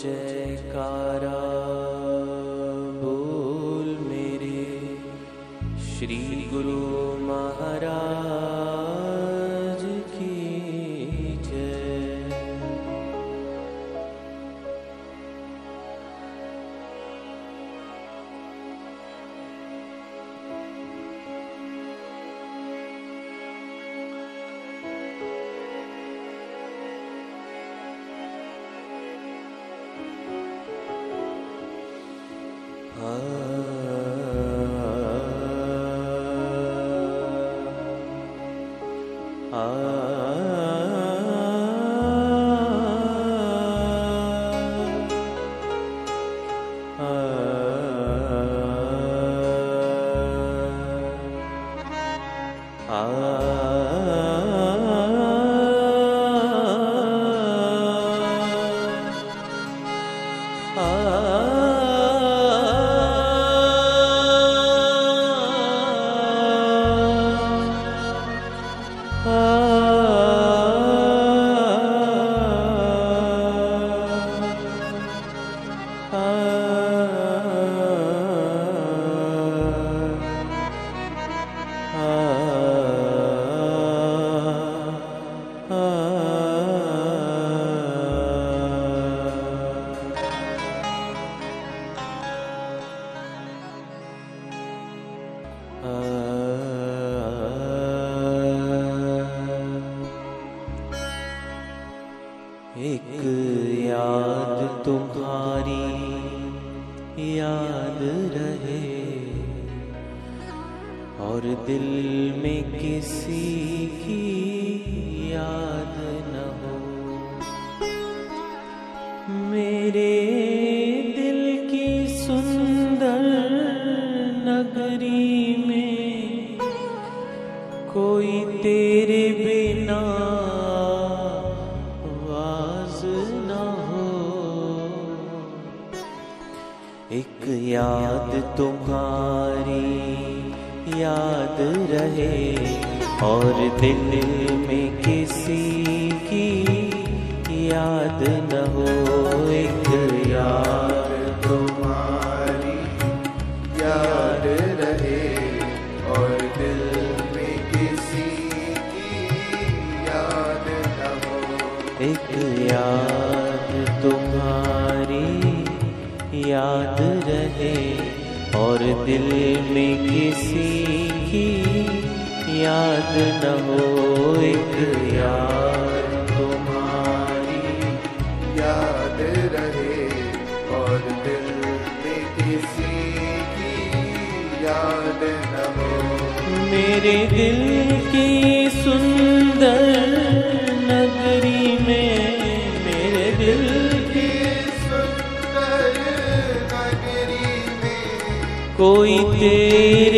जयकारा बोल मेरे श्री गुरु। और दिल में किसी की याद न हो। मेरे दिल की सुंदर नगरी में कोई तेरे बिना वाज न हो। एक याद तुम्हारी याद रहे और दिल में किसी की याद न हो। एक याद तुम्हारी याद रहे और दिल में किसी की याद न हो। एक याद तुम्हारी याद रहे। और दिल में किसी की याद न हो एक याद तुम्हारी। याद रहे और दिल में किसी की याद न हो। मेरे दिल की सुंदर कोई तेरे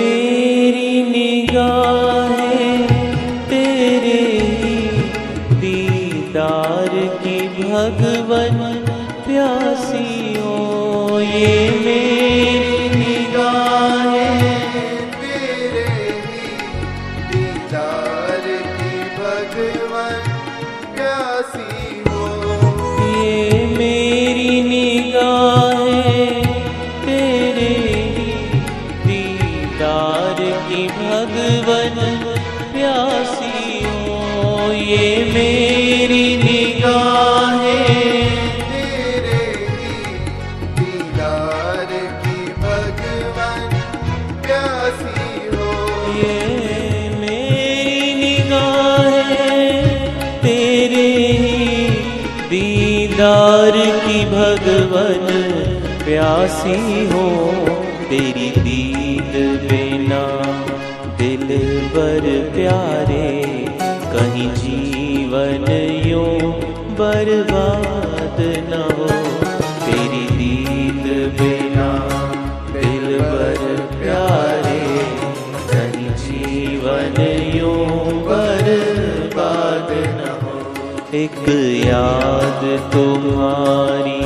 ये दीदार की भगवन, प्यासी हो तेरी दीद बिना। दिल पर प्यारे, कहीं जीवन यो बर्बाद न हो। तेरी दीद बिना दिल पर प्यारे, कहीं जीवन यूँ बर्बाद न एक याद तुम्हारी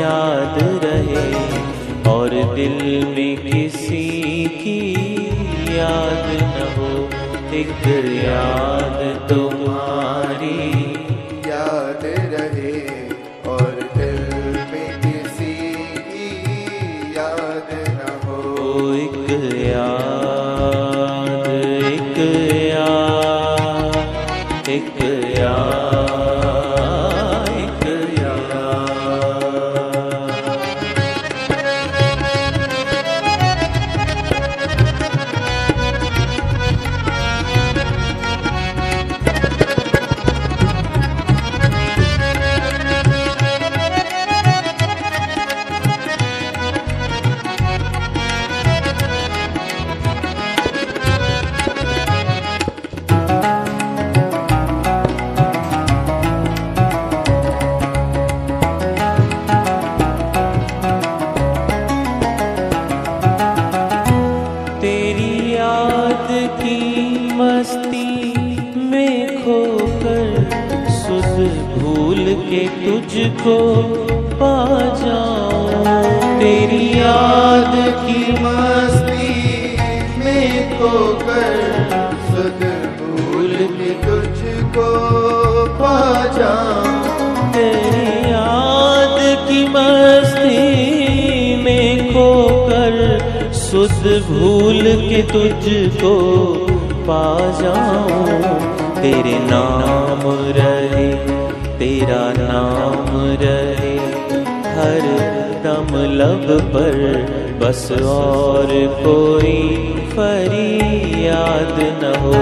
याद रहे और दिल में किसी की याद न हो एक याद तुम्हारी याद रहे और दिल में किसी की याद न हो। एक याद भूल के तुझको पा जाऊँ। तेरी याद की मस्ती में खोकर सुध भूल के तुझको पा जाऊँ। तेरी याद की मस्ती में खोकर सुध भूल के तुझको पा जाऊँ। तेरे नाम रहे तेरा नाम रहे, हर दम लब पर बस और कोई फरियाद न हो।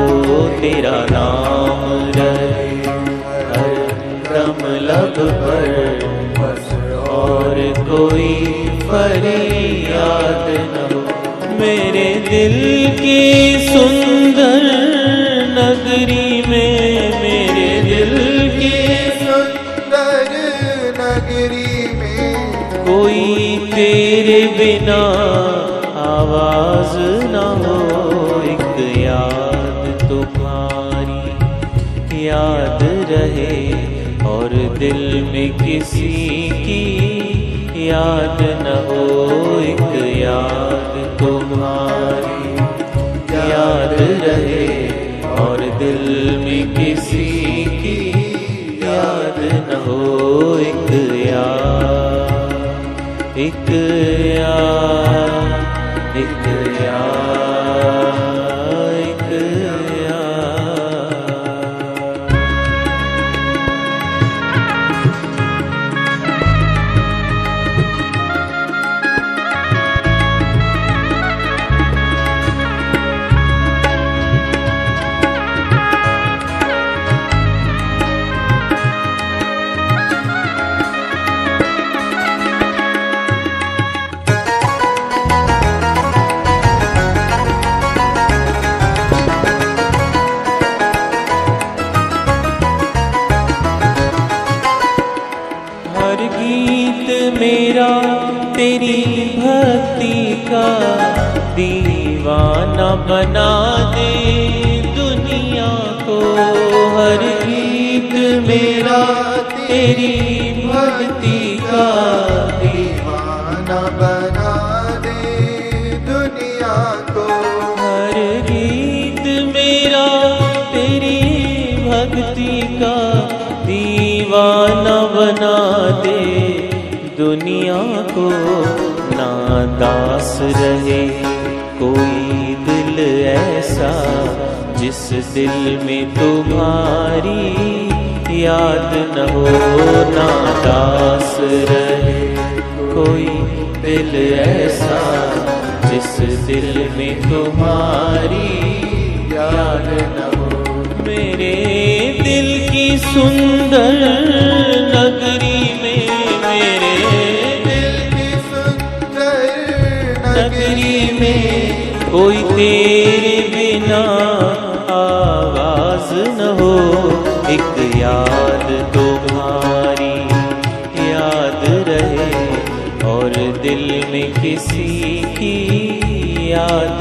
तेरा नाम रहे, हर दम लब पर बस और कोई फरियाद न हो। मेरे दिल की सुंदर तेरे बिना आवाज़ न हो, एक याद तुम्हारी याद रहे। और दिल में किसी की याद न हो, एक याद तुम्हारी याद रहे। और दिल में किसी की याद न हो, एक याद मेरा, तेरी भक्ति का दीवाना बना दे। दुनिया को हर गीत मेरा, तेरी भक्ति का दीवाना बना दे। दुनिया को हर गीत मेरा, तेरी भक्ति का दीवाना बना दे। दुनिया को ना दास रहे। कोई दिल ऐसा जिस दिल में तुम्हारी याद न हो। ना दास रहे। कोई दिल ऐसा जिस दिल में तुम्हारी याद न हो। मेरे दिल की सुंदर में कोई तेरे बिना आवाज़ न हो। एक याद तुम्हारी याद रहे और दिल में किसी की याद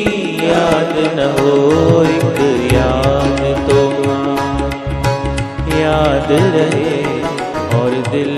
याद न हो एक याद तो याद रहे और दिल